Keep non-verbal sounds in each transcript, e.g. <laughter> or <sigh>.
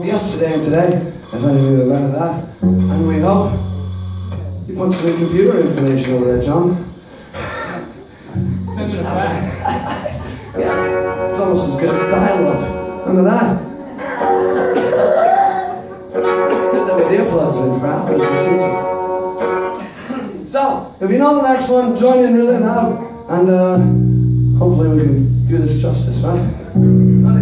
yesterday and today, if any of you have read of that. And we hope you put some computer information over there, John. Sensitive facts. <laughs> Yes, it's almost as good as dial up. Remember that? Sit there with earplugs in for hours. So, if you know the next one, join in really now, and uh, hopefully we can do this justice, right?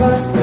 never